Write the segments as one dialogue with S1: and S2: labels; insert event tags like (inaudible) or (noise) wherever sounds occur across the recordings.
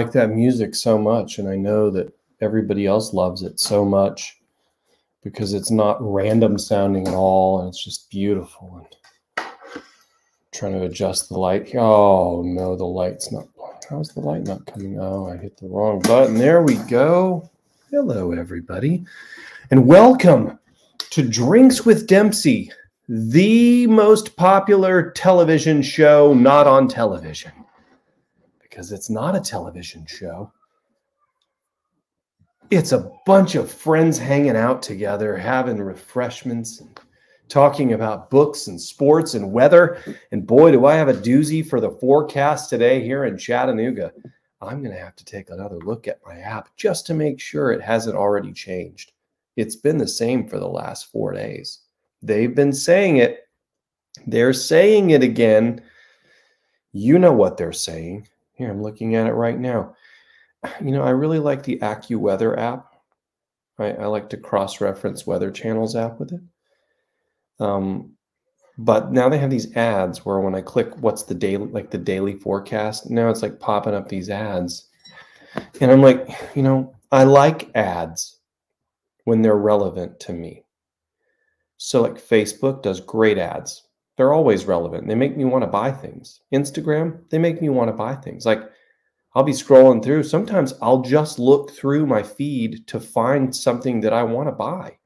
S1: like that music so much, and I know that everybody else loves it so much because it's not random sounding at all, and it's just beautiful. And trying to adjust the light. Oh no, the light's not. How's the light not coming? Oh, I hit the wrong button. There we go. Hello, everybody, and welcome to Drinks with Dempsey, the most popular television show not on television because it's not a television show. It's a bunch of friends hanging out together, having refreshments and talking about books and sports and weather. And boy, do I have a doozy for the forecast today here in Chattanooga. I'm going to have to take another look at my app just to make sure it hasn't already changed. It's been the same for the last four days. They've been saying it. They're saying it again. You know what they're saying. Here, I'm looking at it right now. (sighs) You know, I really like the AccuWeather app. I, I like to cross-reference Weather Channel's app with it. Um, but now they have these ads where when I click what's the daily like the daily forecast, now it's like popping up these ads. And I'm like, (sighs) you know, I like ads when they're relevant to me. So like Facebook does great ads. They're always relevant. They make me want to buy things. Instagram, they make me want to buy things. Like I'll be scrolling through. Sometimes I'll just look through my feed to find something that I want to buy.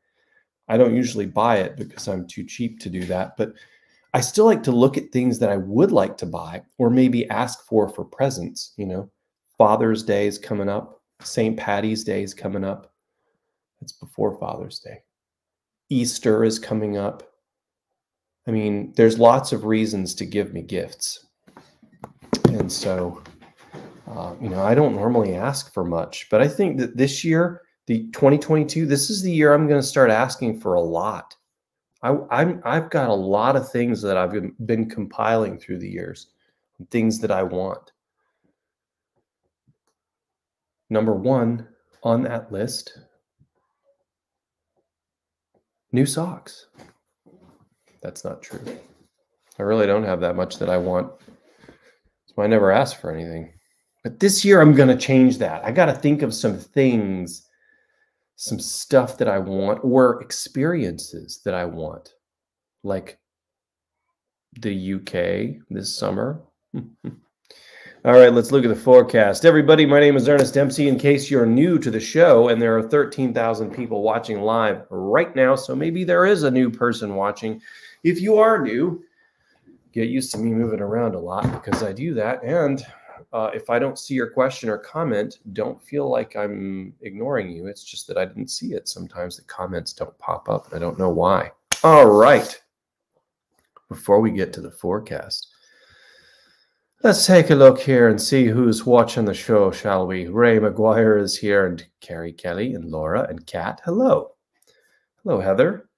S1: I don't usually buy it because I'm too cheap to do that, but I still like to look at things that I would like to buy or maybe ask for for presents, you know. Father's Day is coming up, St. Patty's Day is coming up. It's before Father's Day. Easter is coming up. I mean, there's lots of reasons to give me gifts. And so, uh, you know, I don't normally ask for much, but I think that this year, the 2022, this is the year I'm going to start asking for a lot. I, I've got a lot of things that I've been, been compiling through the years, things that I want. Number one on that list, new socks. That's not true. I really don't have that much that I want. So I never ask for anything. But this year I'm going to change that. I got to think of some things, some stuff that I want, or experiences that I want, like the UK this summer. (laughs) All right, let's look at the forecast. Everybody, my name is Ernest Dempsey. In case you're new to the show, and there are 13,000 people watching live right now, so maybe there is a new person watching. If you are new, get used to me moving around a lot because I do that. And uh, if I don't see your question or comment, don't feel like I'm ignoring you. It's just that I didn't see it. Sometimes the comments don't pop up, and I don't know why. All right. Before we get to the forecast, let's take a look here and see who's watching the show, shall we? Ray McGuire is here, and Carrie Kelly, and Laura, and Kat. Hello. Hello, Heather.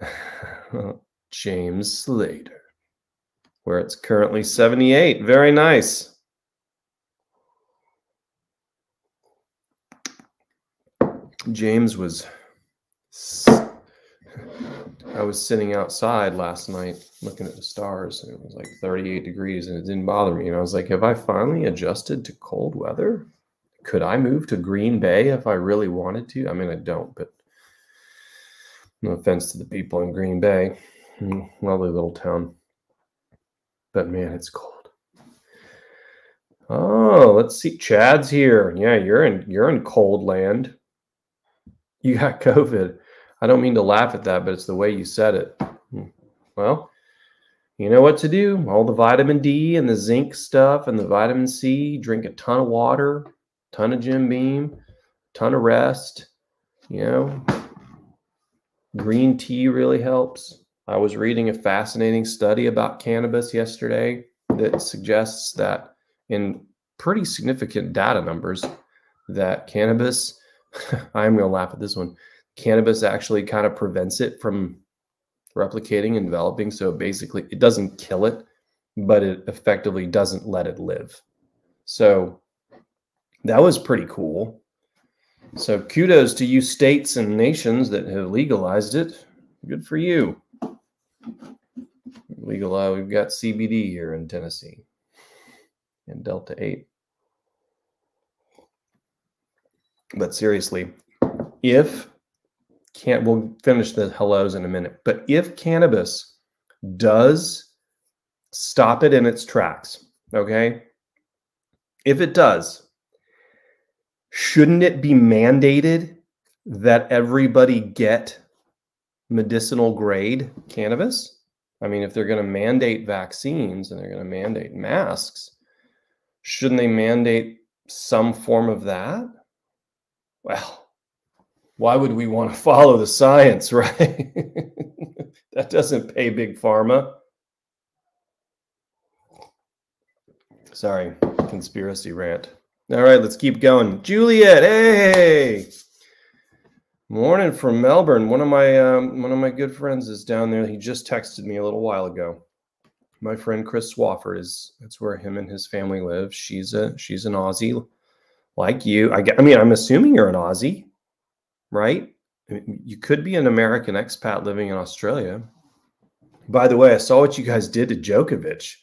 S1: (laughs) (laughs) James Slater, where it's currently 78. Very nice. James was. I was sitting outside last night looking at the stars, and it was like 38 degrees, and it didn't bother me. And I was like, Have I finally adjusted to cold weather? Could I move to Green Bay if I really wanted to? I mean, I don't, but no offense to the people in Green Bay, hmm, lovely little town. But man, it's cold. Oh, let's see. Chad's here. Yeah, you're in you're in cold land. You got (laughs) COVID. I don't mean to laugh at that, but it's the way you said it. Hmm. Well, you know what to do. All the vitamin D and the zinc stuff and the vitamin C. Drink a ton of water, ton of Jim Beam, ton of rest. You know, Green tea really helps. I was reading a fascinating study about cannabis yesterday that suggests that in pretty significant data numbers that cannabis (laughs) I'm going to laugh at this one. Cannabis actually kind of prevents it from replicating and developing. So basically, it doesn't kill it, but it effectively doesn't let it live. So that was pretty cool. So kudos to you states and nations that have legalized it. Good for you. Legal, we've got CBD here in Tennessee. and Delta 8. But seriously, if can't we'll finish the hellos in a minute, but if cannabis does stop it in its tracks, okay? If it does, shouldn't it be mandated that everybody get medicinal grade cannabis? I mean, if they're going to mandate vaccines and they're going to mandate masks, shouldn't they mandate some form of that? Well, why would we want to follow the science, (laughs) right? that doesn't pay big pharma. Sorry, conspiracy rant. All right, let's keep going. Juliet, hey. Morning from Melbourne. One of my um, one of my good friends is down there. He just texted me a little while ago. My friend Chris Swafford is that's where him and his family live. She's a she's an Aussie, like you. I I mean, I'm assuming you're an Aussie, right? You could be an American expat living in Australia. By the way, I saw what you guys did to Djokovic.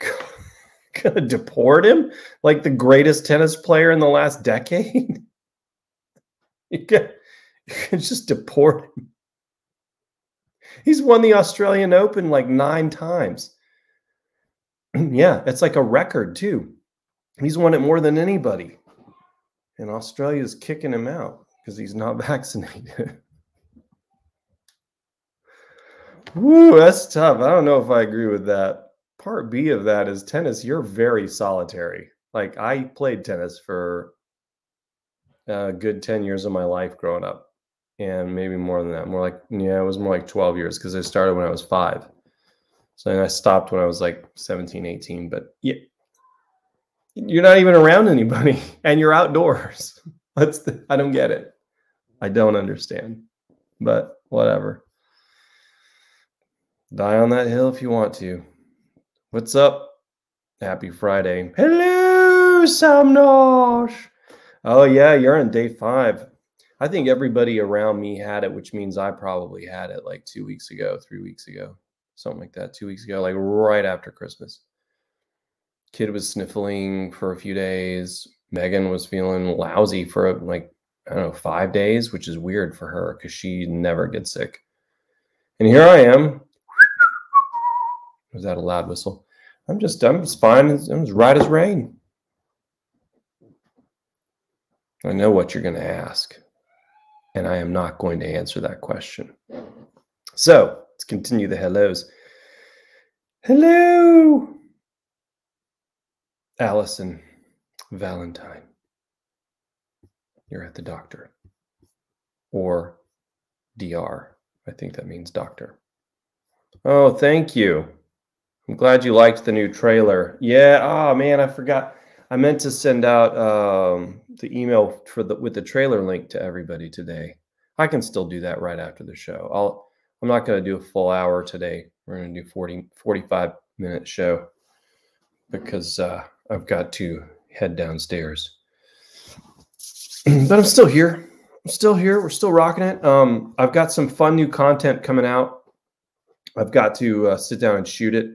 S1: (laughs) (laughs) Gonna deport him like the greatest tennis player in the last decade. (laughs) you can you can just deport him. He's won the Australian Open like nine times. (clears throat) yeah, it's like a record too. He's won it more than anybody. And Australia's kicking him out because he's not (laughs) vaccinated. Woo, that's tough. I don't know if I agree with that. Part B of that is tennis, you're very solitary. Like I played tennis for a good 10 years of my life growing up and maybe more than that. More like yeah, it was more like 12 years because I started when I was five. So I stopped when I was like 17, 18. But yeah, you're not even around anybody (laughs) and you're outdoors. (laughs) That's the I don't get it. I don't understand. But whatever. Die on that hill if you want to. What's up? Happy Friday. Hello, Sam Nash. Oh yeah, you're on day five. I think everybody around me had it, which means I probably had it like two weeks ago, three weeks ago, something like that, two weeks ago, like right after Christmas. Kid was sniffling for a few days. Megan was feeling lousy for like, I don't know, five days, which is weird for her because she never gets sick. And here I am. Was that a loud whistle? I'm just, I'm just fine. I'm as right as rain. I know what you're going to ask and I am not going to answer that question. So let's continue the hellos. Hello, Allison Valentine. You're at the doctor or DR. I think that means doctor. Oh, thank you. I'm glad you liked the new trailer. Yeah. Oh man, I forgot. I meant to send out um, the email for the with the trailer link to everybody today. I can still do that right after the show. I'll I'm not going to do a full hour today. We're going to do 40 45 minute show because uh, I've got to head downstairs. (clears throat) but I'm still here. I'm still here. We're still rocking it. Um, I've got some fun new content coming out. I've got to uh, sit down and shoot it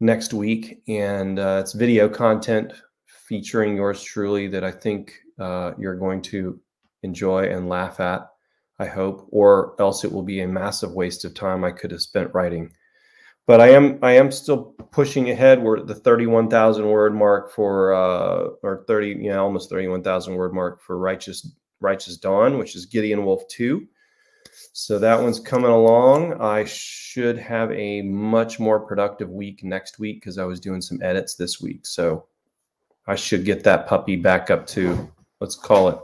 S1: next week, and uh, it's video content featuring yours truly that I think uh, you're going to enjoy and laugh at, I hope, or else it will be a massive waste of time I could have spent writing. But I am I am still pushing ahead. We're at the 31,000 word mark for uh, or 30, yeah, almost 31,000 word mark for Righteous Righteous Dawn, which is Gideon Wolf 2. So that one's coming along. I should have a much more productive week next week because I was doing some edits this week. So I should get that puppy back up to, let's call it,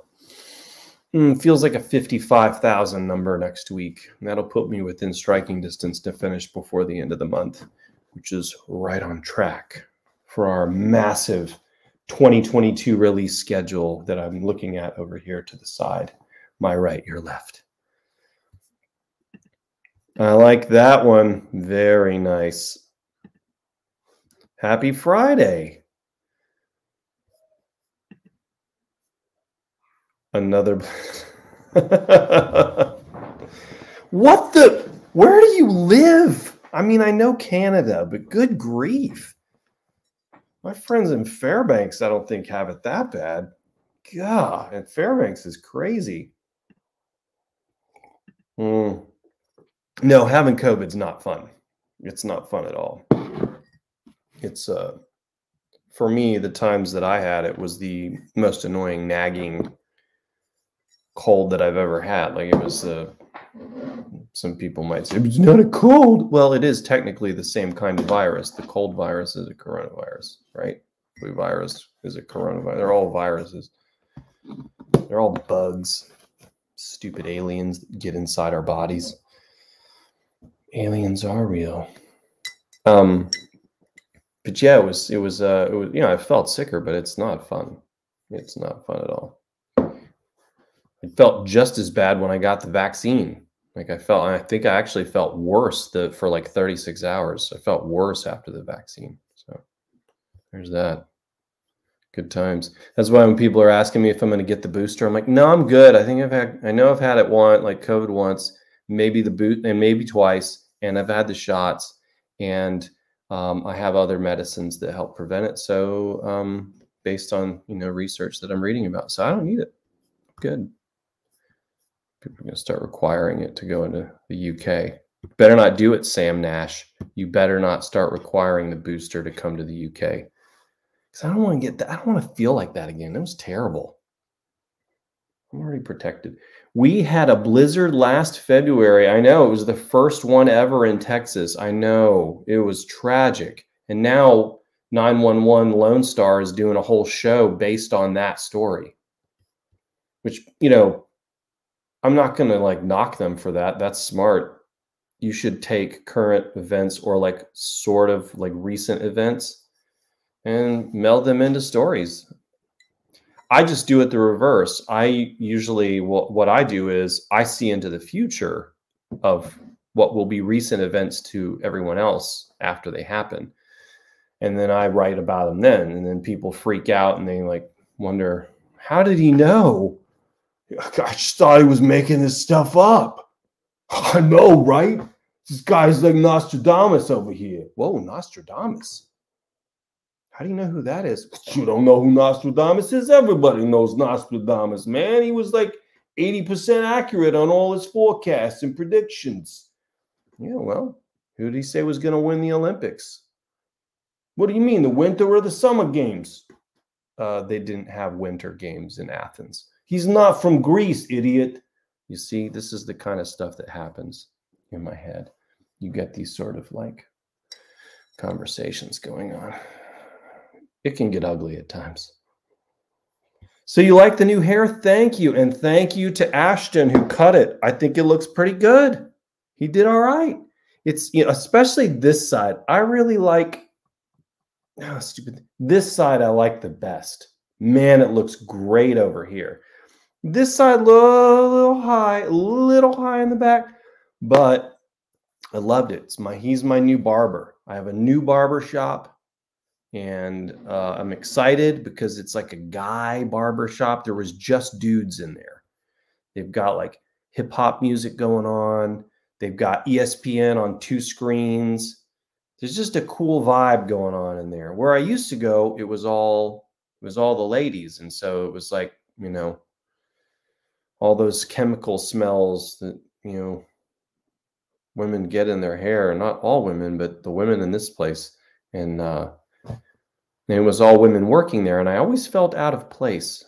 S1: mm, feels like a 55,000 number next week. And that'll put me within striking distance to finish before the end of the month, which is right on track for our massive 2022 release schedule that I'm looking at over here to the side, my right, your left. I like that one. Very nice. Happy Friday. Another. (laughs) what the? Where do you live? I mean, I know Canada, but good grief. My friends in Fairbanks, I don't think have it that bad. God, and Fairbanks is crazy. Mm. No, having COVID's not fun. It's not fun at all. It's uh for me, the times that I had it was the most annoying nagging cold that I've ever had. Like it was uh some people might say it's not a cold. Well, it is technically the same kind of virus. The cold virus is a coronavirus, right? Flu virus is a coronavirus. They're all viruses. They're all bugs. Stupid aliens that get inside our bodies. Aliens are real. Um, but yeah, it was it was uh it was you know I felt sicker, but it's not fun. It's not fun at all. It felt just as bad when I got the vaccine. Like I felt, I think I actually felt worse the, for like 36 hours. I felt worse after the vaccine. So there's that. Good times. That's why when people are asking me if I'm going to get the booster, I'm like, no, I'm good. I think I've had, I know I've had it once, like COVID once, maybe the boot, and maybe twice, and I've had the shots, and um, I have other medicines that help prevent it. So um, based on you know research that I'm reading about, so I don't need it. Good people are going to start requiring it to go into the UK. Better not do it, Sam Nash. You better not start requiring the booster to come to the UK. Because I don't want to get that. I don't want to feel like that again. It was terrible. I'm already protected. We had a blizzard last February. I know it was the first one ever in Texas. I know it was tragic. And now 911 Lone Star is doing a whole show based on that story. Which, you know, I'm not going to like knock them for that. That's smart. You should take current events or like sort of like recent events and meld them into stories. I just do it the reverse. I usually what I do is I see into the future of what will be recent events to everyone else after they happen. And then I write about them then and then people freak out and they like wonder how did he know? I just thought he was making this stuff up. (laughs) I know, right? This guy's like Nostradamus over here. Whoa, Nostradamus. How do you know who that is? (laughs) You don't know who Nostradamus is? Everybody knows Nostradamus, man. He was like 80% accurate on all his forecasts and predictions. Yeah, well, who did he say was going to win the Olympics? What do you mean, the winter or the summer games? Uh, they didn't have winter games in Athens. He's not from Greece, idiot. You see, this is the kind of stuff that happens in my head. You get these sort of like conversations going on. It can get ugly at times. So you like the new hair? Thank you. And thank you to Ashton who cut it. I think it looks pretty good. He did all right. It's you know, especially this side. I really like oh, stupid. This side I like the best. Man, it looks great over here. This side, little, little high, a little high in the back, but I loved it. It's my he's my new barber. I have a new barber shop, and uh, I'm excited because it's like a guy barber shop. There was just dudes in there. They've got like hip hop music going on. They've got ESPN on two screens. There's just a cool vibe going on in there. Where I used to go, it was all it was all the ladies, and so it was like you know all those chemical smells that you know women get in their hair not all women but the women in this place and uh and it was all women working there and i always felt out of place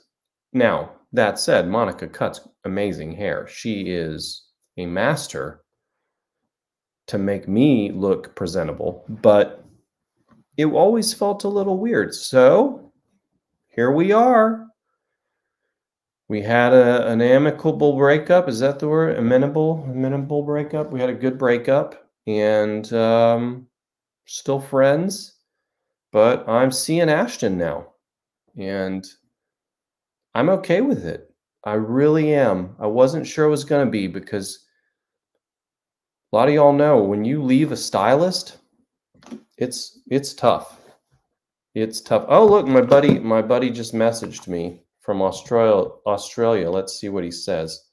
S1: now that said monica cuts amazing hair she is a master to make me look presentable but it always felt a little weird so here we are we had a, an amicable breakup. Is that the word? Amenable, amenable breakup. We had a good breakup and um, still friends. But I'm seeing Ashton now, and I'm okay with it. I really am. I wasn't sure it was going to be because a lot of y'all know when you leave a stylist, it's it's tough. It's tough. Oh, look, my buddy, my buddy just messaged me from Australia. Australia. Let's see what he says.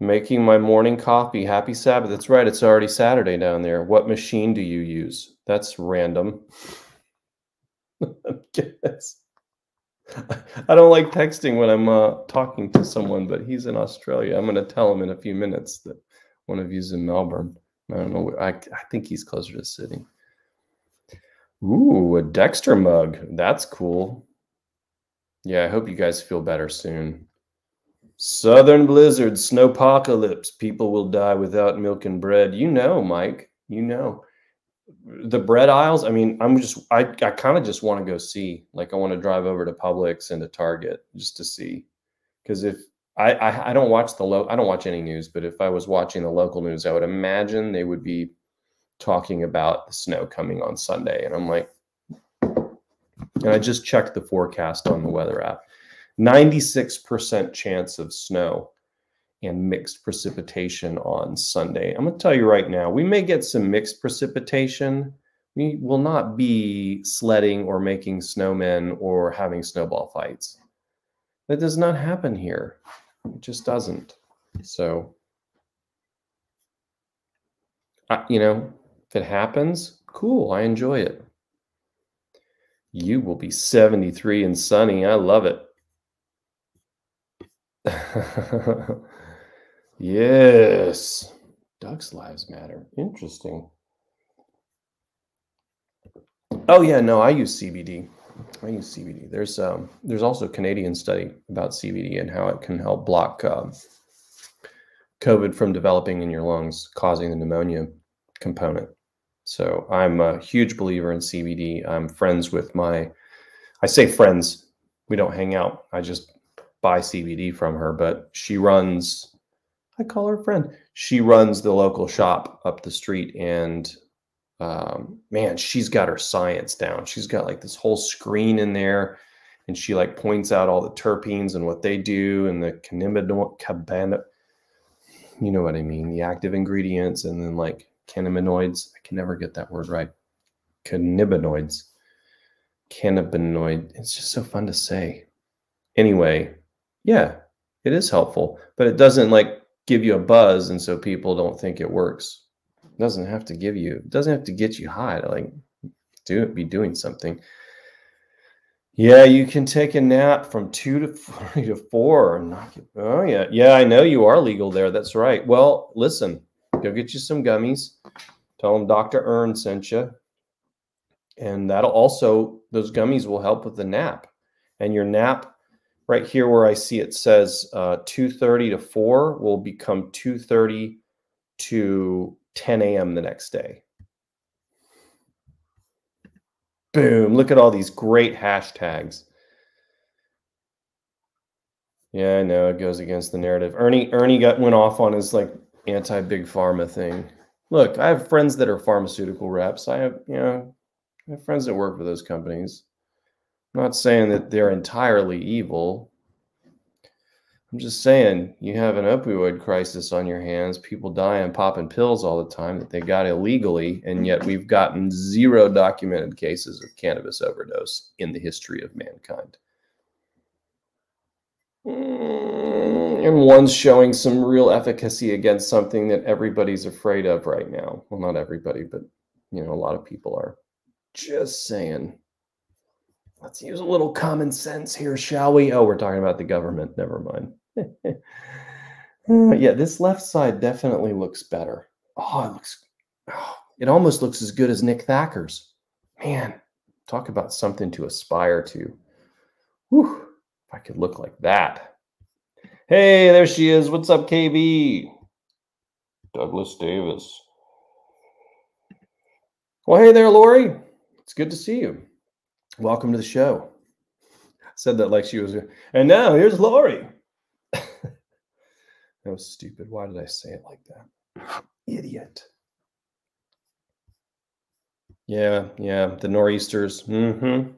S1: Making my morning coffee. Happy Sabbath. That's right. It's already Saturday down there. What machine do you use? That's random. (laughs) (laughs) I don't like texting when I'm uh, talking to someone, but he's in Australia. I'm going to tell him in a few minutes that one of you's in Melbourne. I don't know. I, I think he's closer to Sydney. Ooh, a Dexter mug. That's cool. Yeah, I hope you guys feel better soon. Southern blizzard, snowpocalypse. People will die without milk and bread. You know, Mike. You know. The bread aisles, I mean, I'm just I, I kind of just want to go see. Like I want to drive over to Publix and to Target just to see. Because if I, I I don't watch the low I don't watch any news, but if I was watching the local news, I would imagine they would be talking about the snow coming on Sunday. And I'm like, and I just checked the forecast on the weather app. 96% chance of snow and mixed precipitation on Sunday. I'm going to tell you right now, we may get some mixed precipitation. We will not be sledding or making snowmen or having snowball fights. That does not happen here. It just doesn't. So, uh, you know, if it happens, cool. I enjoy it. You will be 73 and sunny. I love it. (laughs) yes. Ducks' lives matter. Interesting. Oh yeah, no, I use CBD. I use CBD. There's um, there's also a Canadian study about CBD and how it can help block um, COVID from developing in your lungs, causing the pneumonia component. So I'm a huge believer in CBD. I'm friends with my, I say friends. We don't hang out. I just buy CBD from her, but she runs. I call her a friend. She runs the local shop up the street, and um, man, she's got her science down. She's got like this whole screen in there, and she like points out all the terpenes and what they do, and the cannabinoid, you know what I mean, the active ingredients, and then like cannabinoids. I can never get that word right. Cannabinoids. Cannabinoid. It's just so fun to say. Anyway, yeah, it is helpful, but it doesn't like give you a buzz, and so people don't think it works doesn't have to give you, doesn't have to get you high to like do it, be doing something. Yeah, you can take a nap from two to (laughs) three to four. and Knock it. Oh yeah, yeah. I know you are legal there. That's right. Well, listen, go get you some gummies. Tell them Dr. Earn sent you, and that'll also those gummies will help with the nap. And your nap right here where I see it says uh, two thirty to four will become two thirty to 10 a.m. the next day. Boom. Look at all these great hashtags. Yeah, I know it goes against the narrative. Ernie Ernie got went off on his like anti big pharma thing. Look, I have friends that are pharmaceutical reps. I have, you know, I have friends that work for those companies. I'm not saying that they're entirely evil. I'm just saying, you have an opioid crisis on your hands. People and popping pills all the time that they got illegally, and yet we've gotten zero documented cases of cannabis overdose in the history of mankind. Mm, and one's showing some real efficacy against something that everybody's afraid of right now. Well, not everybody, but you know, a lot of people are. Just saying. Let's use a little common sense here, shall we? Oh, we're talking about the government. Never mind. yeah, this left side definitely looks better. Oh, it looks, oh, it almost looks as good as Nick Thacker's. Man, talk about something to aspire to. Whew, if I could look like that. Hey, there she is. What's up, KB? Douglas Davis. Well, hey there, Lori. It's good to see you. Welcome to the show. I said that like she was, and now here's Lori. (laughs) That was stupid. Why did I say it like that? Idiot. Yeah, yeah. The nor'easters. Mm-hmm.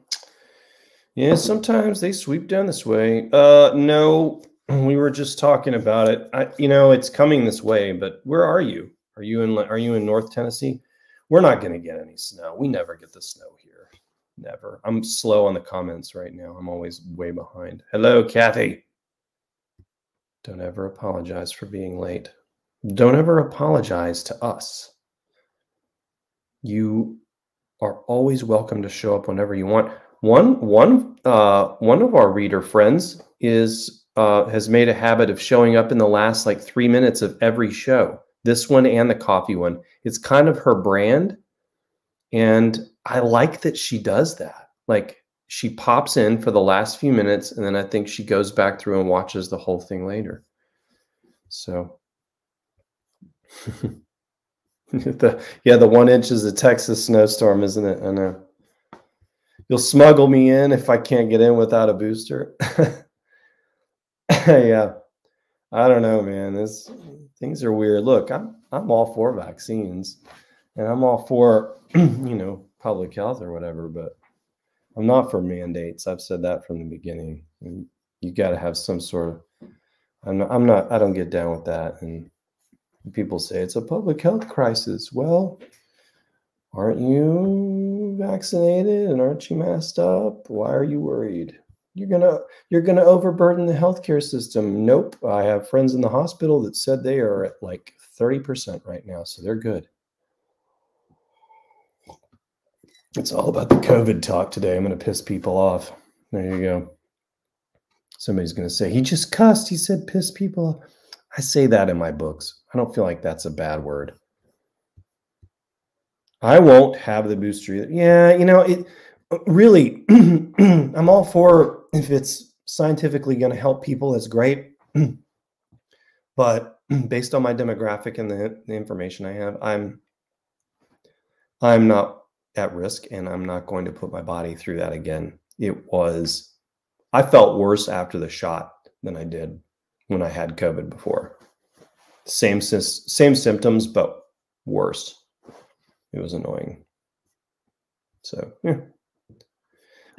S1: Yeah, sometimes they sweep down this way. Uh no, we were just talking about it. I, you know, it's coming this way, but where are you? Are you in are you in North Tennessee? We're not going to get any snow. We never get the snow here. Never. I'm slow on the comments right now. I'm always way behind. Hello, Kathy. Don't ever apologize for being late. Don't ever apologize to us. You are always welcome to show up whenever you want. One one uh, one of our reader friends is uh, has made a habit of showing up in the last like three minutes of every show. This one and the coffee one. It's kind of her brand, and I like that she does that. Like she pops in for the last few minutes, and then I think she goes back through and watches the whole thing later. So. (laughs) the yeah, the one inch is a Texas snowstorm, isn't it? I know. You'll smuggle me in if I can't get in without a booster. (laughs) yeah. I don't know, man. This things are weird. Look, I'm I'm all for vaccines and I'm all for, (clears throat) you know, public health or whatever, but I'm not for mandates. I've said that from the beginning. You got to have some sort of I'm not, I'm not I don't get down with that and people say it's a public health crisis. Well, aren't you vaccinated and aren't you masked up? Why are you worried? You're gonna you're gonna overburden the healthcare system. Nope. I have friends in the hospital that said they are at like 30% right now, so they're good. It's all about the COVID talk today. I'm gonna piss people off. There you go. Somebody's gonna say, he just cussed. He said piss people off. I say that in my books. I don't feel like that's a bad word. I won't have the booster either. Yeah, you know, it really (clears throat) I'm all for if it's scientifically going to help people, it's great. (clears throat) but (clears throat) based on my demographic and the, the information I have, I'm I'm not at risk and I'm not going to put my body through that again. It was I felt worse after the shot than I did when I had COVID before. Same same symptoms, but worse. It was annoying. So yeah.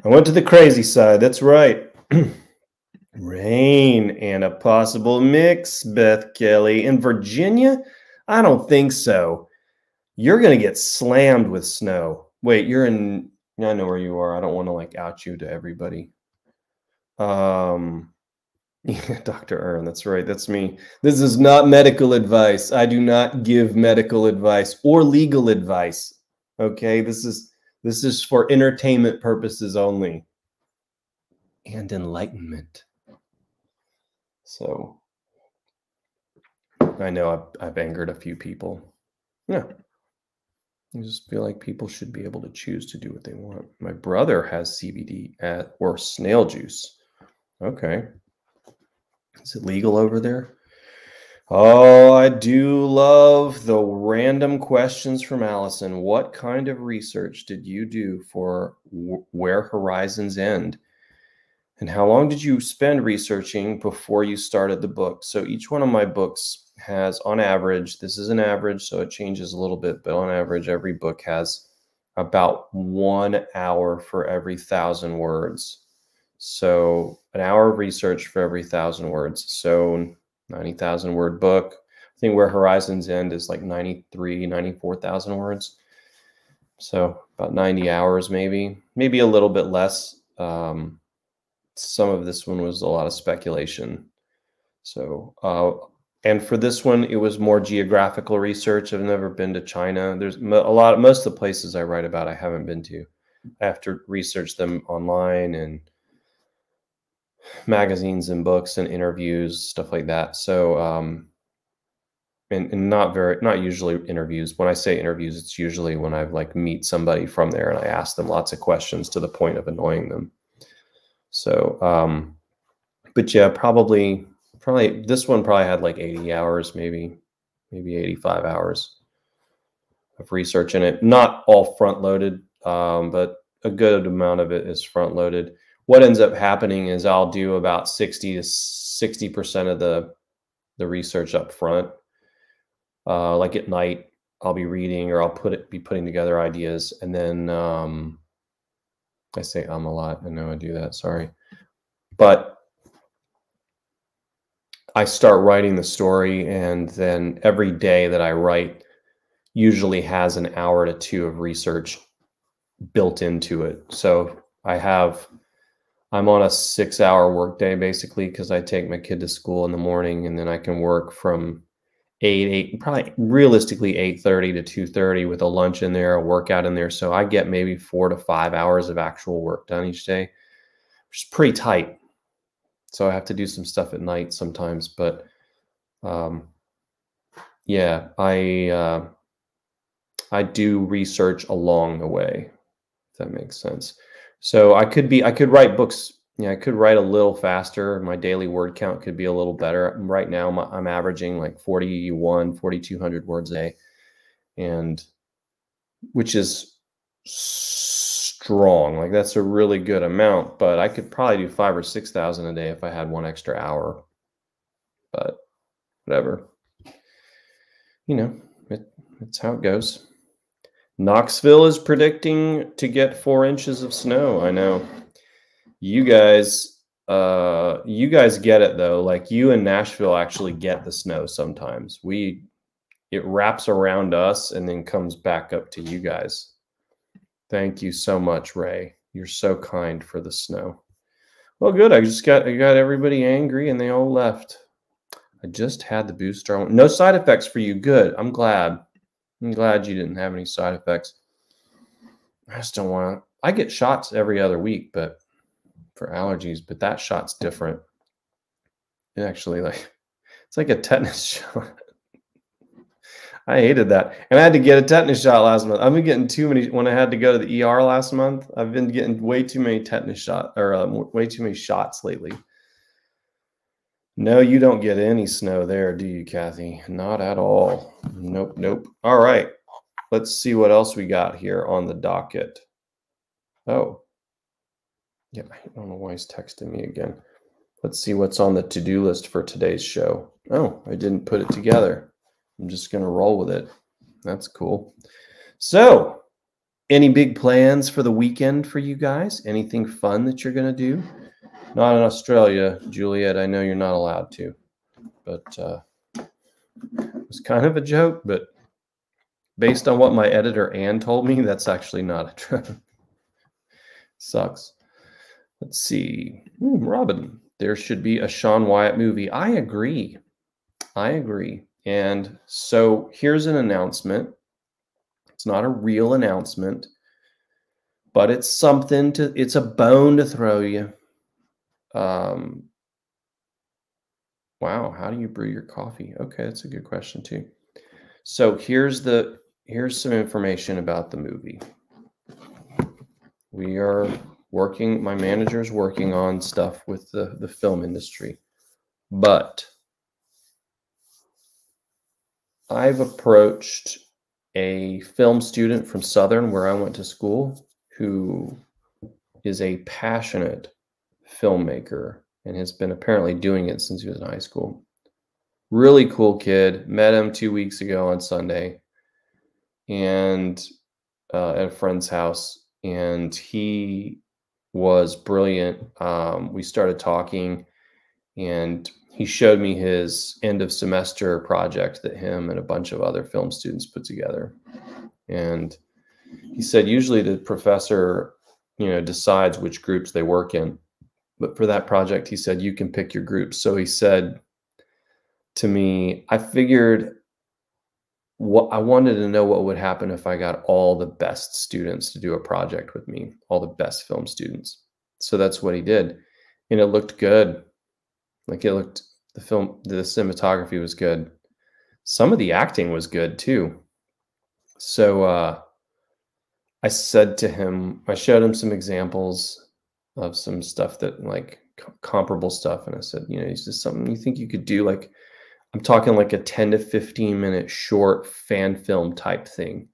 S1: I went to the crazy side. That's right. (clears throat) Rain and a possible mix, Beth Kelly. In Virginia? I don't think so. You're going to get slammed with snow. Wait, you're in. I know where you are. I don't want to like out you to everybody. Um, (laughs) yeah, Dr. Earn, that's right. That's me. This is not medical advice. I do not give medical advice or legal advice. Okay, this is this is for entertainment purposes only and enlightenment. So I know I've, I've angered a few people. Yeah. I just feel like people should be able to choose to do what they want. My brother has CBD at, or snail juice. Okay. Is it legal over there? Oh, I do love the random questions from Allison. What kind of research did you do for Where Horizons End? And how long did you spend researching before you started the book? So each one of my books has, on average, this is an average, so it changes a little bit, but on average, every book has about one hour for every thousand words. So an hour of research for every thousand words. So 90,000 word book. I think where Horizons End is like 93, 94,000 words. So about 90 hours, maybe, maybe a little bit less. Um, some of this one was a lot of speculation. So, uh, and for this one, it was more geographical research. I've never been to China. There's a lot, most of the places I write about, I haven't been to. I have to research them online and magazines and books and interviews, stuff like that. So, um, and, and not very, not usually interviews. When I say interviews, it's usually when I like meet somebody from there and I ask them lots of questions to the point of annoying them. So, um, but yeah, probably, probably this one probably had like 80 hours, maybe, maybe 85 hours of research in it. Not all front loaded, um, but a good amount of it is front loaded what ends up happening is I'll do about 60 to 60% of the, the research up front. Uh, like at night, I'll be reading or I'll put it, be putting together ideas. And then um, I say I'm a lot. I know I do that. Sorry. But I start writing the story and then every day that I write usually has an hour to two of research built into it. So I have I'm on a six hour workday basically because I take my kid to school in the morning and then I can work from eight, eight, probably realistically eight thirty to two thirty with a lunch in there, a workout in there. So I get maybe four to five hours of actual work done each day, which is pretty tight. So I have to do some stuff at night sometimes, but um, yeah, I uh, I do research along the way. If that makes sense. So I could be I could write books yeah, I could write a little faster. My daily word count could be a little better. Right now, I'm averaging like 41, 4,200 words a day, and which is strong. Like that's a really good amount, but I could probably do five or 6,000 a day if I had one extra hour. But whatever. You know, it, it's how it goes. Knoxville is predicting to get four inches of snow. I know you guys uh you guys get it though. Like you in nashville actually get the snow sometimes. We it wraps around us and then comes back up to you guys. Thank you so much ray. You're so kind for the snow. Well good. I just got i got everybody angry and they all left. I just had the booster. No side effects for you. Good. I'm glad. I'm glad you didn't have any side effects. I just don't want to i get shots every other week but for allergies, but that shot's different. It actually like it's like a tetanus (laughs) shot. I hated that. And I had to get a tetanus shot last month. I've been getting too many when I had to go to the ER last month. I've been getting way too many tetanus shot or um, way too many shots lately. No, you don't get any snow there, do you, Kathy? Not at all. Nope, nope. All right. Let's see what else we got here on the docket. Oh, yeah, I don't know why he's texting me again. Let's see what's on the to do list for today's show. Oh, I didn't put it together. I'm just going to roll with it. That's cool. So, any big plans for the weekend for you guys? Anything fun that you're going to do? Not in Australia, Juliet. I know you're not allowed to, but uh, it was kind of a joke. But based on what my editor Ann told me, that's actually not a (laughs) joke. Sucks. Let's see. Ooh, Robin, there should be a Sean Wyatt movie. I agree. I agree. And so here's an announcement. It's not a real announcement, but it's something to, it's a bone to throw you. Um, wow. How do you brew your coffee? Okay. That's a good question too. So here's the, here's some information about the movie. We are working my manager's working on stuff with the, the film industry. But i've approached a film student from southern where i went to school who is a passionate filmmaker and has been apparently doing it since he was in high school. Really cool kid. Met him two weeks ago on sunday and uh, at a friend's house. And he was brilliant. Um, we started talking, and he showed me his end of semester project that him and a bunch of other film students put together. And he said usually the professor, you know, decides which groups they work in. But for that project, he said you can pick your groups. So he said to me, I figured what I wanted to know what would happen if I got all the best students to do a project with me, all the best film students. So that's what he did. And it looked good. Like it looked the film the cinematography was good. Some of the acting was good too. So uh I said to him, I showed him some examples of some stuff that like comparable stuff and I said, you know, is this something you think you could do like I'm talking like a 10 to 15 minute short fan film type thing.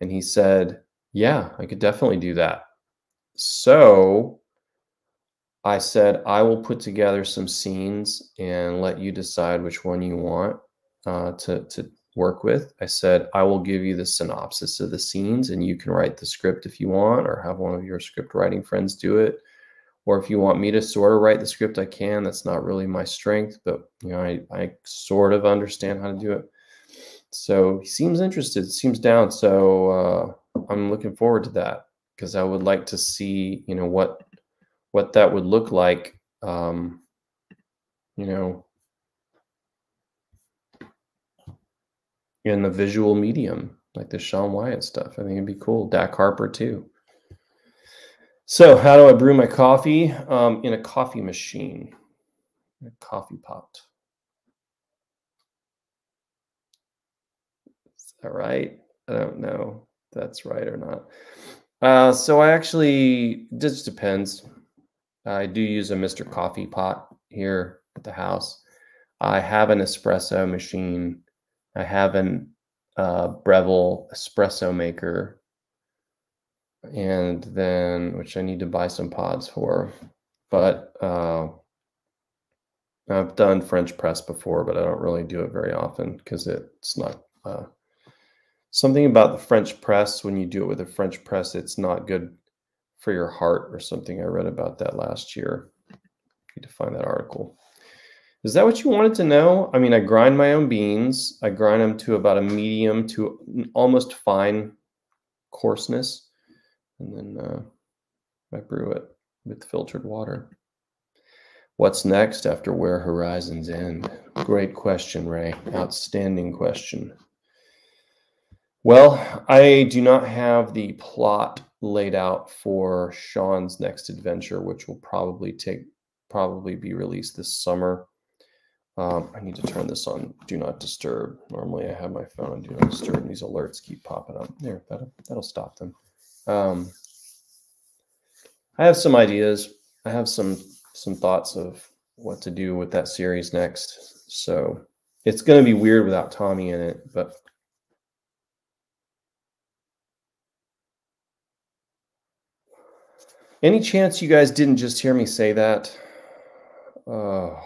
S1: And he said, Yeah, I could definitely do that. So I said, I will put together some scenes and let you decide which one you want uh, to, to work with. I said, I will give you the synopsis of the scenes and you can write the script if you want or have one of your script writing friends do it or if you want me to sort of write the script, I can. That's not really my strength, but you know, I, I sort of understand how to do it. So he seems interested, seems down. So uh, I'm looking forward to that because I would like to see, you know, what what that would look like. Um, you know, in the visual medium, like the Sean Wyatt stuff. I think it'd be cool. Dak Harper too. So, how do I brew my coffee? Um, in a coffee machine, a coffee pot. Is that right? I don't know if that's right or not. Uh, so I actually just depends. I do use a Mr. Coffee pot here at the house. I have an espresso machine. I have an uh, Breville espresso maker, and then which I need to buy some pods for. But uh, I've done French press before, but I don't really do it very often because it's not uh, something about the French press. When you do it with a French press, it's not good for your heart or something. I read about that last year. Need to find that article. Is that what you wanted to know? I mean, I grind my own beans. I grind them to about a medium to almost fine coarseness. And then uh, I brew it with filtered water. What's next after Where Horizons End? Great question, Ray. Outstanding question. Well, I do not have the plot laid out for Sean's next adventure, which will probably take probably be released this summer. Um, I need to turn this on Do Not Disturb. Normally I have my phone on Do Not Disturb and these alerts keep popping up. There, that'll, that'll stop them. Um, I have some ideas. I have some some thoughts of what to do with that series next. So it's going to be weird without Tommy in it, but any chance you guys didn't just hear me say that? Oh.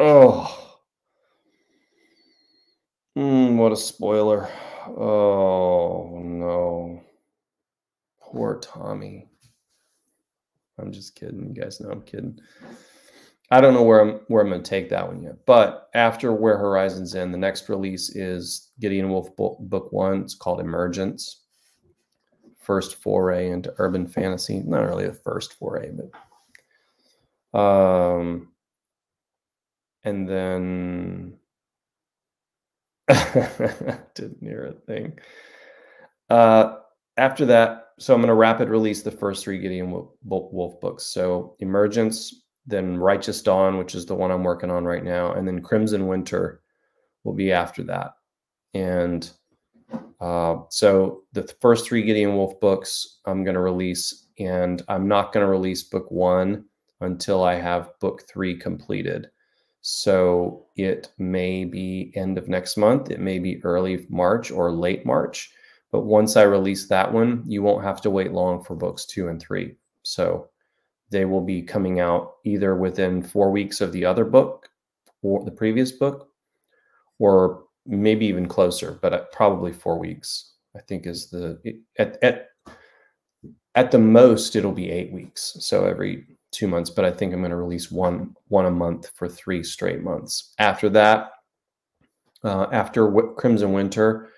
S1: Oh. Mm, what a spoiler. Oh, no. Poor Tommy. I'm just kidding. You guys know I'm kidding. I don't know where I'm where I'm to take that one yet. But after Where Horizons End, the next release is Gideon Wolf book, one. It's called Emergence. First foray into urban fantasy. Not really the first foray, but um and then (laughs) didn't hear a thing. Uh, after that, so I'm going to rapid release the first three Gideon Wolf books. So Emergence, then Righteous Dawn, which is the one I'm working on right now, and then Crimson Winter will be after that. And uh, so the first three Gideon Wolf books I'm going to release, and I'm not going to release book one until I have book three completed. So it may be end of next month, it may be early March or late March. But once I release that one, you won't have to wait long for books two and three. So they will be coming out either within four weeks of the other book or the previous book, or maybe even closer, but uh, probably four weeks, I think is the at at at the most it'll be eight weeks. So every two months, but I think I'm going to release one one a month for three straight months. After that, uh, after w- Crimson Winter,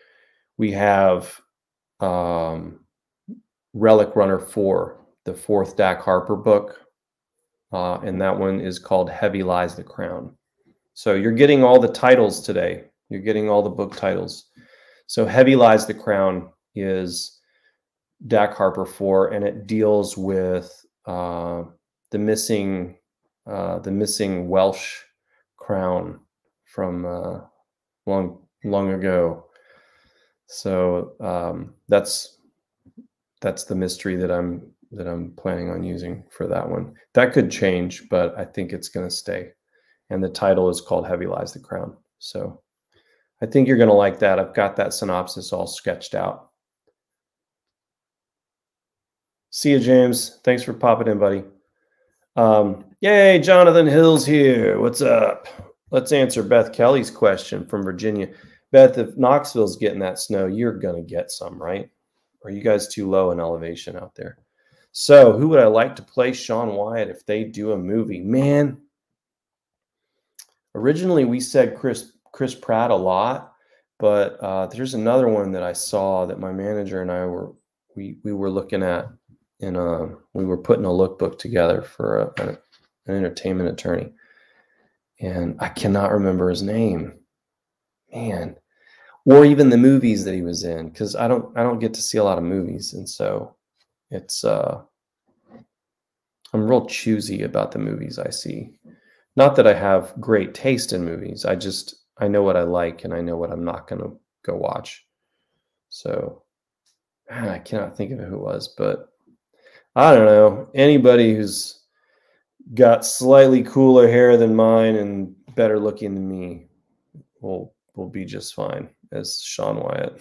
S1: we have um, Relic Runner Four, the fourth Dak Harper book, uh, and that one is called Heavy Lies the Crown. So you're getting all the titles today. You're getting all the book titles. So Heavy Lies the Crown is Dak Harper Four, and it deals with uh, the missing uh, the missing Welsh crown from uh, long long ago. So um, that's that's the mystery that I'm that I'm planning on using for that one. That could change, but I think it's going to stay. And the title is called Heavy Lies the Crown. So I think you're going to like that. I've got that synopsis all sketched out. See you, James. Thanks for popping in, buddy. Um, yay, Jonathan Hill's here. What's up? Let's answer Beth Kelly's question from Virginia. Beth, if Knoxville's getting that snow, you're going to get some, right? Are you guys too low in elevation out there? So, who would I like to play Sean Wyatt if they do a movie? Man, originally we said Chris Chris Pratt a lot, but uh, there's another one that I saw that my manager and I were we we were looking at in a we were putting a lookbook together for a, a, an entertainment attorney, and I cannot remember his name. man, or even the movies that he was in, because I don't I don't get to see a lot of movies, and so it's uh, I'm real choosy about the movies I see. Not that I have great taste in movies. I just I know what I like and I know what I'm not going to go watch. So I cannot think of who it was, but I don't know. Anybody who's got slightly cooler hair than mine and better looking than me will will be just fine as Sean Wyatt.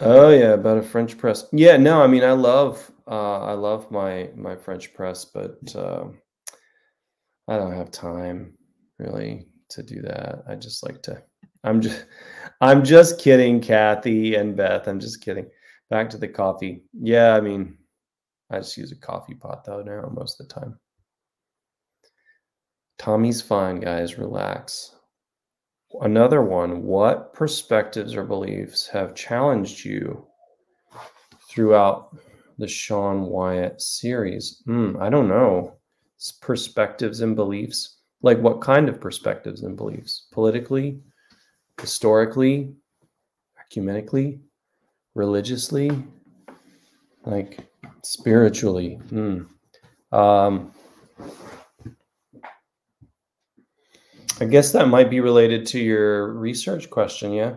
S1: Oh yeah, about a French press. Yeah, no, I mean I love uh, I love my my French press, but uh, I don't have time really to do that. I just like to. I'm just I'm just kidding, Kathy and Beth. I'm just kidding. Back to the coffee. Yeah, I mean, I just use a coffee pot though now most of the time. Tommy's fine, guys. Relax. Another one. What perspectives or beliefs have challenged you throughout the Sean Wyatt series? Mm, I don't know. It's perspectives and beliefs. Like what kind of perspectives and beliefs? Politically, historically, ecumenically, religiously, like spiritually. Mm. Um, I guess that might be related to your research question, yeah?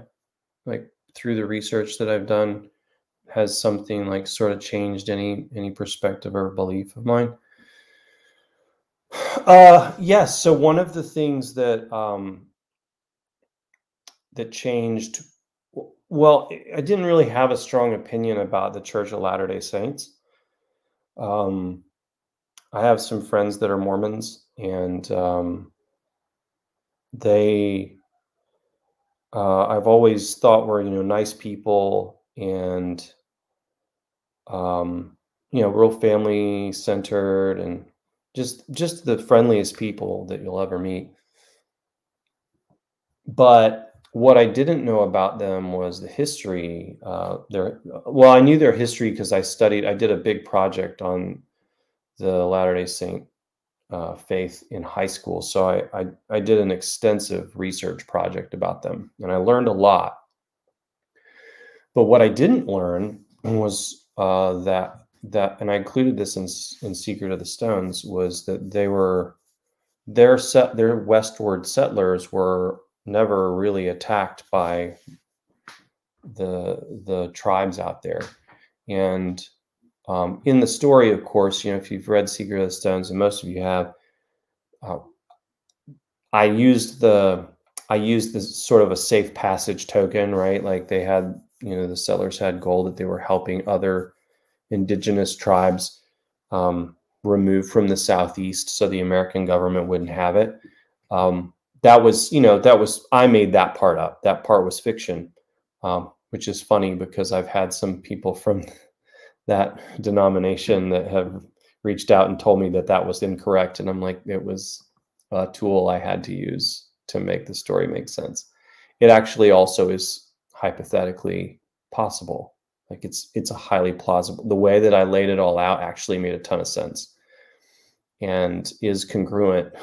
S1: Like through the research that I've done, has something like sort of changed any any perspective or belief of mine? Uh yes. So one of the things that um that changed well, I didn't really have a strong opinion about the Church of Latter-day Saints. Um I have some friends that are Mormons and um they uh, I've always thought were you know nice people and um, you know real family centered and just just the friendliest people that you'll ever meet. But what I didn't know about them was the history. Uh, their well, I knew their history because I studied. I did a big project on the Latter Day Saint uh, faith in high school. So I, I, I did an extensive research project about them, and I learned a lot. But what I didn't learn was uh, that that, and I included this in in Secret of the Stones, was that they were their set their westward settlers were never really attacked by the the tribes out there, and um, in the story, of course, you know, if you've read Secret of the Stones, and most of you have, uh, I used the I used this sort of a safe passage token, right? Like they had, you know, the settlers had gold that they were helping other indigenous tribes um, remove from the southeast, so the American government wouldn't have it. Um, that was, you know, that was I made that part up. That part was fiction, um, which is funny because I've had some people from (laughs) that denomination that have reached out and told me that that was incorrect and i'm like it was a tool i had to use to make the story make sense it actually also is hypothetically possible like it's it's a highly plausible the way that i laid it all out actually made a ton of sense and is congruent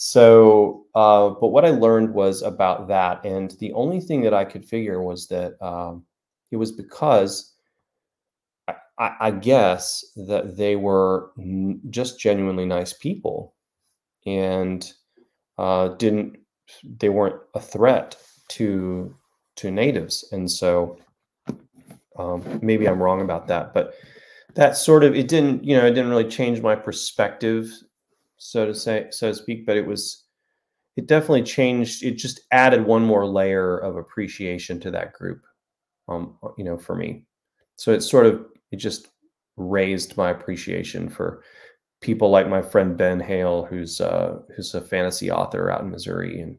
S1: so uh, but what i learned was about that and the only thing that i could figure was that um, it was because I, I guess that they were just genuinely nice people and uh, didn't they weren't a threat to to natives and so um, maybe i'm wrong about that but that sort of it didn't you know it didn't really change my perspective so to say so to speak but it was it definitely changed it just added one more layer of appreciation to that group um you know for me so it sort of it just raised my appreciation for people like my friend Ben Hale, who's uh, who's a fantasy author out in Missouri and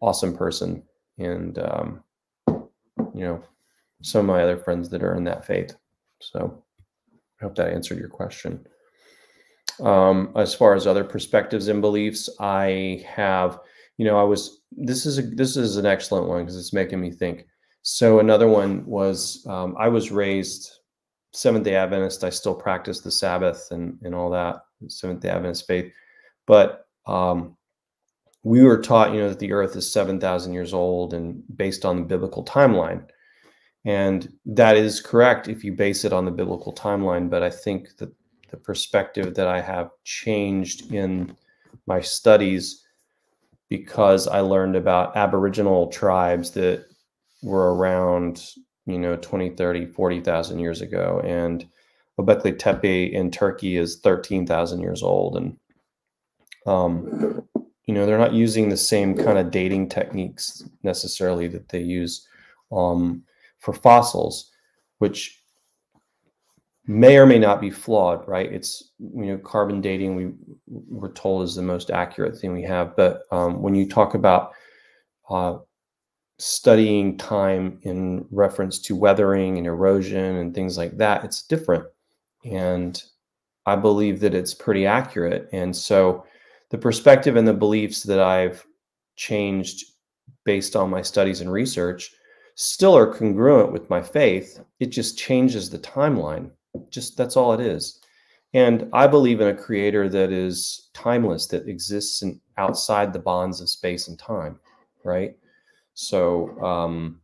S1: awesome person, and um, you know some of my other friends that are in that faith. So I hope that answered your question. Um, as far as other perspectives and beliefs, I have, you know, I was this is a this is an excellent one because it's making me think. So another one was um, I was raised Seventh Day Adventist. I still practice the Sabbath and and all that. Seventh Day Adventist faith, but um, we were taught, you know, that the Earth is seven thousand years old, and based on the biblical timeline, and that is correct if you base it on the biblical timeline. But I think that the perspective that I have changed in my studies because I learned about Aboriginal tribes that were around, you know, 20, 30, 40,000 years ago. And Göbekli Tepe in Turkey is 13,000 years old. And, um, you know, they're not using the same kind of dating techniques necessarily that they use um, for fossils, which may or may not be flawed, right? It's you know carbon dating we we're told is the most accurate thing we have, but um, when you talk about uh, studying time in reference to weathering and erosion and things like that, it's different, and I believe that it's pretty accurate. And so, the perspective and the beliefs that I've changed based on my studies and research still are congruent with my faith. It just changes the timeline just that's all it is. And I believe in a creator that is timeless, that exists in, outside the bonds of space and time, right? So, um,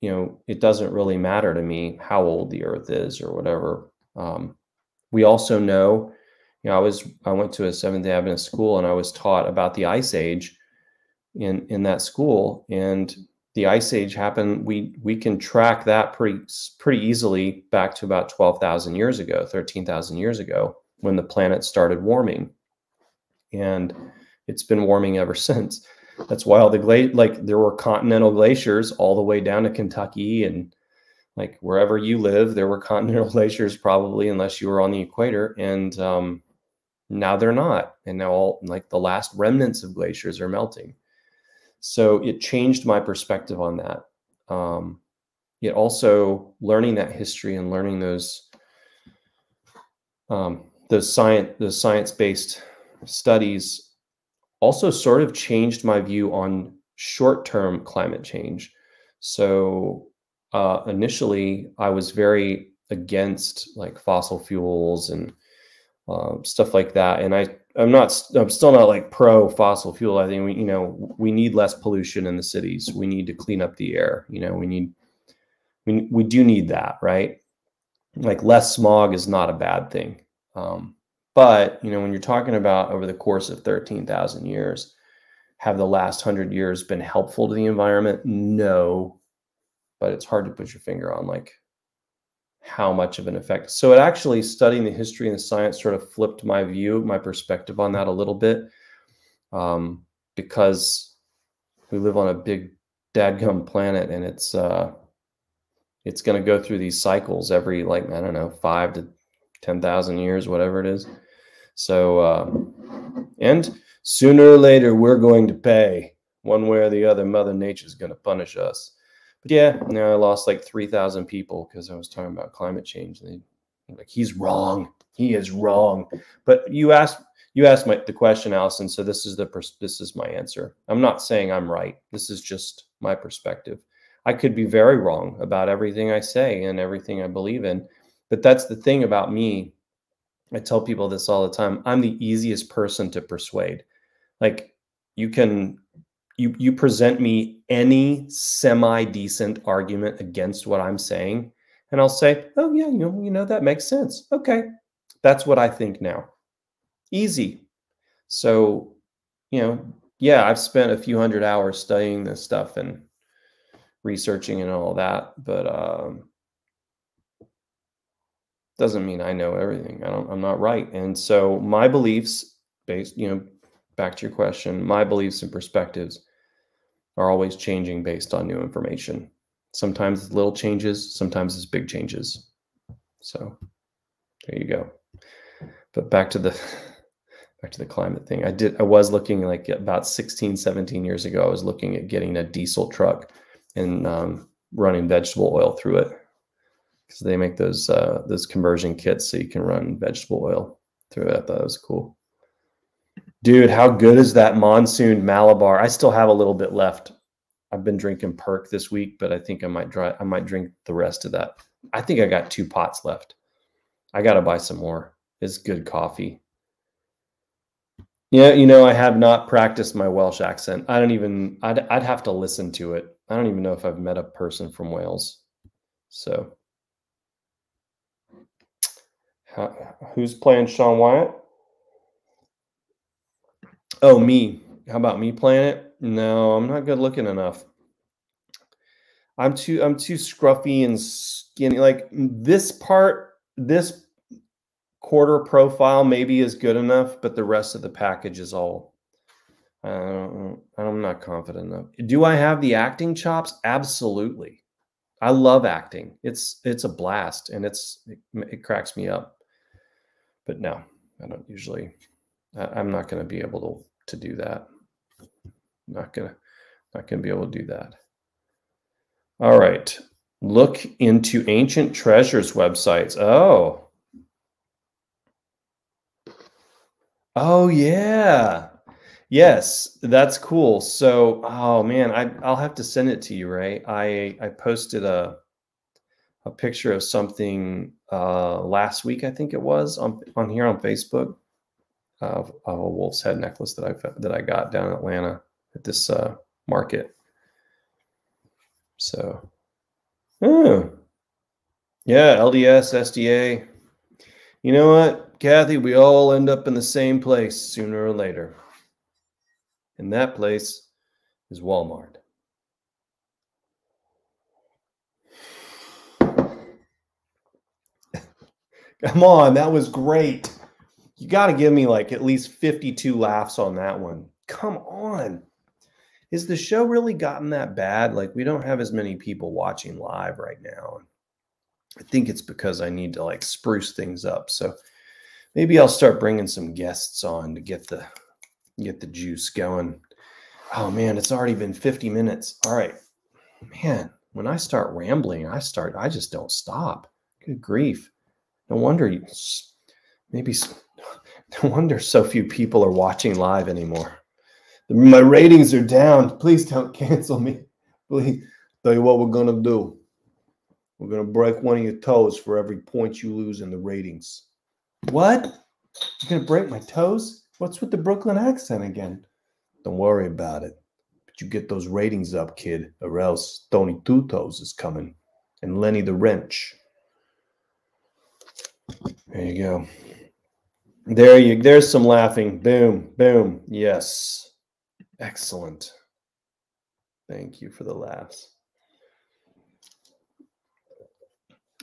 S1: you know, it doesn't really matter to me how old the Earth is or whatever. Um, we also know, you know, I was I went to a Seventh Day Adventist school and I was taught about the Ice Age in in that school, and the ice age happened, we we can track that pretty pretty easily back to about 12,000 years ago, 13,000 years ago when the planet started warming. And it's been warming ever (laughs) since. That's why all the gla- like there were continental glaciers all the way down to Kentucky and like wherever you live, there were (laughs) continental glaciers probably unless you were on the equator and um, now they're not. And now all like the last remnants of glaciers are melting. So it changed my perspective on that. Um, it also learning that history and learning those um, science those science based studies also sort of changed my view on short term climate change. So uh, initially, I was very against like fossil fuels and uh, stuff like that, and I I'm not. I'm still not like pro fossil fuel. I think we, you know, we need less pollution in the cities. We need to clean up the air. You know, we need, we we do need that, right? Like less smog is not a bad thing. Um, but you know, when you're talking about over the course of thirteen thousand years, have the last hundred years been helpful to the environment? No, but it's hard to put your finger on like how much of an effect. So it actually studying the history and the science sort of flipped my view, my perspective on that a little bit, um, because we live on a big dadgum planet and it's uh, it's going to go through these cycles every like I don't know five to ten thousand years, whatever it is. So uh, and sooner or later we're going to pay one way or the other. Mother Nature's going to punish us. But yeah, you I lost like 3,000 people because I was talking about climate change. And they like, he's wrong. He is wrong. But you asked, you asked my, the question, Allison. So this is the, this is my answer. I'm not saying I'm right. This is just my perspective. I could be very wrong about everything I say and everything I believe in. But that's the thing about me. I tell people this all the time. I'm the easiest person to persuade. Like you can you you present me any semi decent argument against what I'm saying, and I'll say, "Oh yeah, you know, you know that makes sense. Okay, that's what I think now. Easy." So, you know, yeah, I've spent a few hundred hours studying this stuff and researching and all that, but um, doesn't mean I know everything. I don't. I'm not right, and so my beliefs, based, you know, back to your question, my beliefs and perspectives are always changing based on new information. Sometimes it's little changes, sometimes it's big changes. So there you go. But back to the (laughs) back to the climate thing. I did I was looking like about 16, 17 years ago, I was looking at getting a diesel truck and um, running vegetable oil through it. Because they make those uh, those conversion kits so you can run vegetable oil through it. I thought it was cool. Dude, how good is that monsoon Malabar? I still have a little bit left. I've been drinking perk this week, but I think I might dry I might drink the rest of that. I think I got two pots left. I got to buy some more. It's good coffee. Yeah, you know, I have not practiced my Welsh accent. I don't even, I'd, I'd have to listen to it. I don't even know if I've met a person from Wales. So, how, who's playing Sean Wyatt? Oh, me. How about me playing it? No, I'm not good looking enough. I'm too I'm too scruffy and skinny. Like this part, this quarter profile maybe is good enough, but the rest of the package is all. Uh, I'm not confident enough. Do I have the acting chops? Absolutely. I love acting. It's it's a blast, and it's it, it cracks me up. But no, I don't usually. I, am not going to be able to to do that. Not gonna not gonna be able to do that. All right. Look into ancient treasures websites. Oh. Oh yeah. Yes, that's cool. So, oh man, I I'll have to send it to you, right? I I posted a a picture of something uh last week, I think it was on on here on Facebook of, of a wolf's head necklace that I that I got down in Atlanta at this uh market. So, oh, yeah, LDS, SDA. You know what, Kathy? We all end up in the same place sooner or later. And that place is Walmart. (laughs) Come on, that was great. You got to give me like at least 52 laughs on that one. Come on is the show really gotten that bad? Like we don't have as many people watching live right now. I think it's because I need to like spruce things up. So maybe I'll start bringing some guests on to get the get the juice going. Oh man, it's already been 50 minutes. All right. Man, when I start rambling, I start I just don't stop. Good grief. No wonder you maybe (laughs) no wonder so few people are watching live anymore. My ratings are down. Please don't (laughs) cancel me. Please. Tell you what we're going to do. We're going to break one of your toes for every point you lose in the ratings. What? You're going to break my toes? What's with the Brooklyn accent again? Don't worry about it. But you get those ratings up, kid, or else Tony Two Toes is coming and Lenny the Wrench. There you go. There you there's some laughing. Boom, boom. Yes. Excellent. Thank you for the laughs.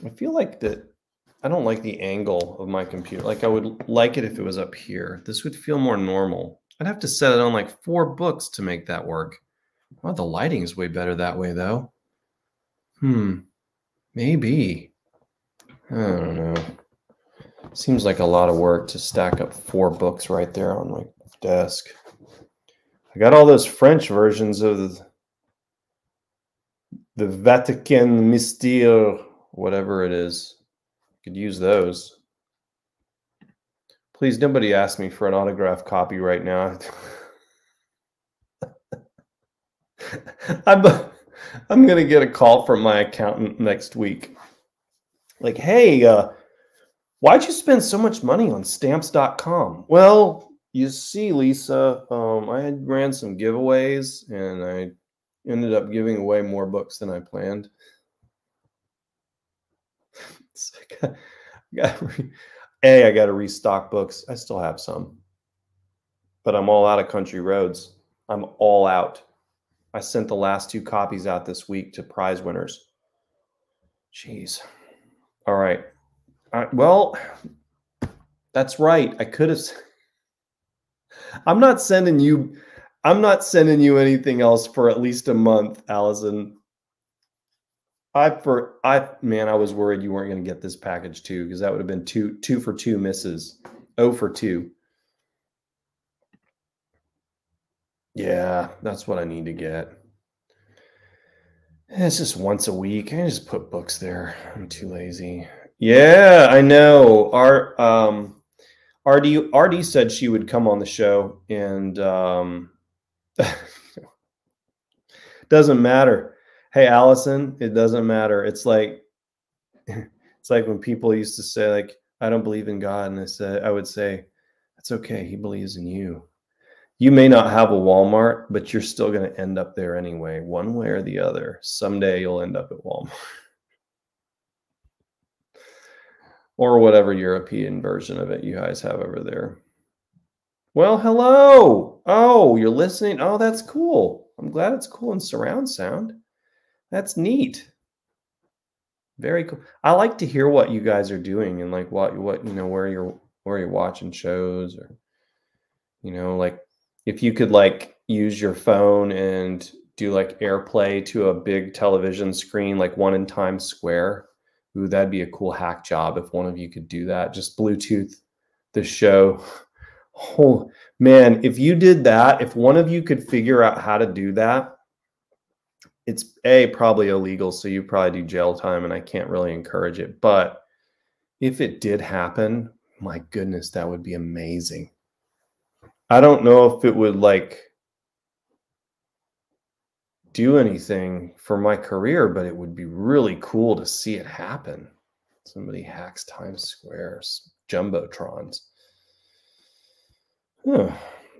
S1: I feel like that I don't like the angle of my computer. Like I would like it if it was up here. This would feel more normal. I'd have to set it on like four books to make that work. Oh, the lighting is way better that way though. Hmm. Maybe. I don't know. Seems like a lot of work to stack up four books right there on my desk. I got all those French versions of the, Vatican Mystère, whatever it is. Could use those. Please, nobody ask me for an autograph copy right now. (laughs) I'm, I'm going to get a call from my accountant next week. Like, hey, uh, why'd you spend so much money on stamps.com? Well, you see, Lisa, um, I had ran some giveaways and I ended up giving away more books than I planned. (laughs) I a, I got to restock books. I still have some, but I'm all out of country roads. I'm all out. I sent the last two copies out this week to prize winners. Jeez. All right. Right. Well, that's right. I could have. I'm not sending you I'm not sending you anything else for at least a month, Allison. I for I man, I was worried you weren't going to get this package too because that would have been two two for two misses. Oh for two. Yeah, that's what I need to get. It's just once a week. I just put books there. I'm too lazy. Yeah, I know. Our um RD RD said she would come on the show, and um, (laughs) doesn't matter. Hey, Allison, it doesn't matter. It's like (laughs) it's like when people used to say, like, I don't believe in God. And I said, I would say, that's okay. He believes in you. You may not have a Walmart, but you're still going to end up there anyway, one way or the other. Someday you'll end up at Walmart. (laughs) or whatever European version of it you guys have over there. Well, hello. Oh, you're listening. Oh, that's cool. I'm glad it's cool in surround sound. That's neat. Very cool. I like to hear what you guys are doing and like what what you know where you're where you're watching shows or you know like if you could like use your phone and do like airplay to a big television screen like one in Times Square. Ooh, that'd be a cool hack job if one of you could do that. Just Bluetooth the show. (laughs) Oh man, if you did that, if one of you could figure out how to do that, it's a probably illegal, so you probably do jail time, and I can't really encourage it. But if it did happen, my goodness, that would be amazing. I don't know if it would like do anything for my career, but it would be really cool to see it happen. Somebody hacks Times Square's jumbotrons.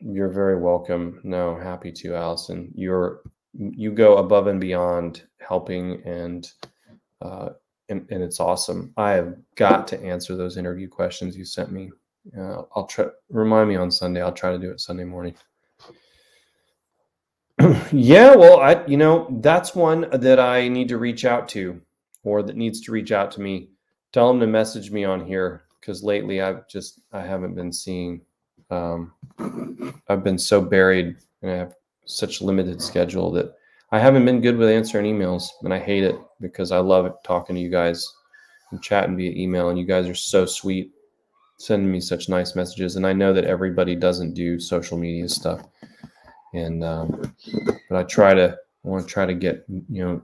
S1: You're very welcome. No, happy to, Allison. You're you go above and beyond helping and uh, and, and it's awesome. I have got to answer those interview questions you sent me. Uh, I'll try remind me on Sunday. I'll try to do it Sunday morning. (clears throat) yeah, well, I you know that's one that I need to reach out to, or that needs to reach out to me. Tell them to message me on here because lately I've just I haven't been seeing. Um, I've been so buried and I have such limited schedule that I haven't been good with answering emails, and I hate it because I love talking to you guys and chatting via email. And you guys are so sweet, sending me such nice messages. And I know that everybody doesn't do social media stuff, and um, but I try to I want to try to get you know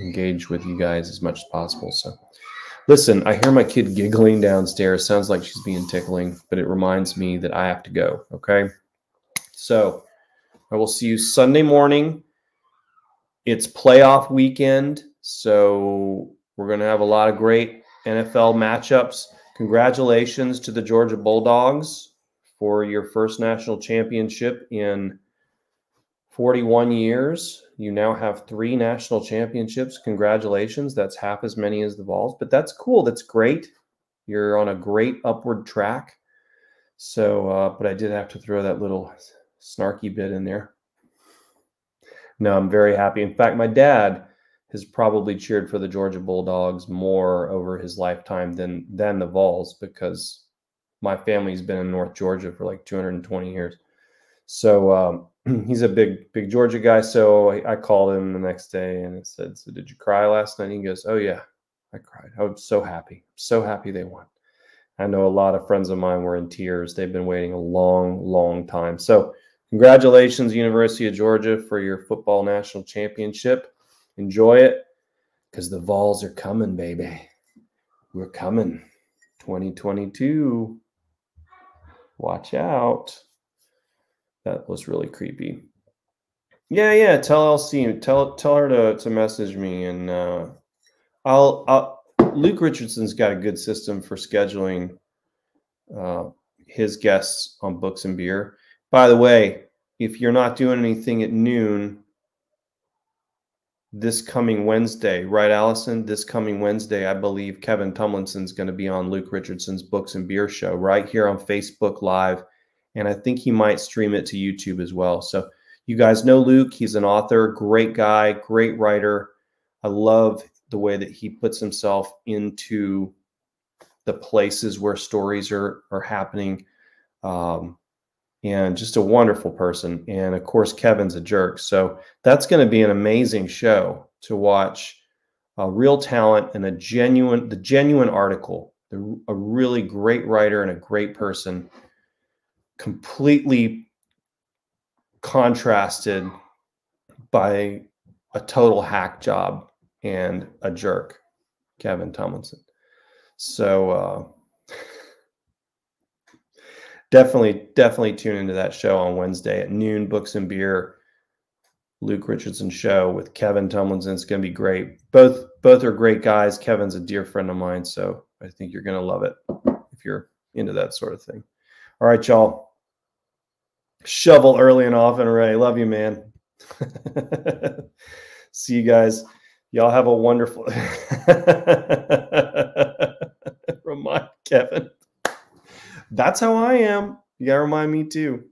S1: engage with you guys as much as possible. So. Listen, I hear my kid giggling downstairs. Sounds like she's being tickling, but it reminds me that I have to go. Okay. So I will see you Sunday morning it's playoff weekend, so we're going to have a lot of great NFL matchups. Congratulations to the Georgia Bulldogs for your first national championship in 41 years. You now have three national championships. Congratulations. That's half as many as the Vols, but that's cool. That's great. You're on a great upward track. So, uh, but I did have to throw that little snarky bit in there. No, I'm very happy. In fact, my dad has probably cheered for the Georgia Bulldogs more over his lifetime than than the Vols because my family's been in North Georgia for like 220 years. So um, (clears throat) he's a big big Georgia guy. So I, called him the next day and I said, "So did you cry last night?" he goes, "Oh yeah, I cried. I was so happy, so happy they won." I know a lot of friends of mine were in tears. They've been waiting a long, long time. So Congratulations, University of Georgia, for your football national championship. Enjoy it because the Vols are coming, baby. We're coming. 2022. Watch out. That was really creepy. Yeah, yeah. Tell Elsie, tell tell her to to message me, and uh, I'll. I'll Luke Richardson's got a good system for scheduling uh, his guests on books and beer. By the way, if you're not doing anything at noon this coming Wednesday, right, Allison? This coming Wednesday, I believe Kevin Tumlinson's going to be on Luke Richardson's Books and Beer Show right here on Facebook Live. And I think he might stream it to YouTube as well. So you guys know Luke. He's an author, great guy, great writer. I love the way that he puts himself into the places where stories are, are happening. Um, and just a wonderful person. And of course, Kevin's a jerk. So that's going to be an amazing show to watch a real talent and a genuine, the genuine article, the, a really great writer and a great person, completely contrasted by a total hack job and a jerk, Kevin Tumlinson. So, uh, (laughs) definitely, definitely tune into that show on Wednesday at noon. Books and beer, Luke Richardson show with Kevin Tumlinson. It's going to be great. Both both are great guys. Kevin's a dear friend of mine, so I think you're going to love it. if you're into that sort of thing. All right, y'all. Shovel early and often, Ray. Love you, man. (laughs) See you guys. Y'all have a wonderful. (laughs) remind Kevin. That's how I am. You gotta remind me too.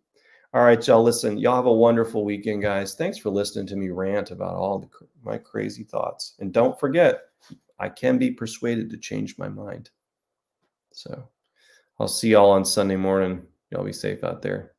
S1: All right, y'all. Listen, y'all have a wonderful weekend, guys. Thanks for listening to me rant about all the, my crazy thoughts. And don't forget, I can be persuaded to change my mind. So I'll see y'all on Sunday morning. Y'all be safe out there.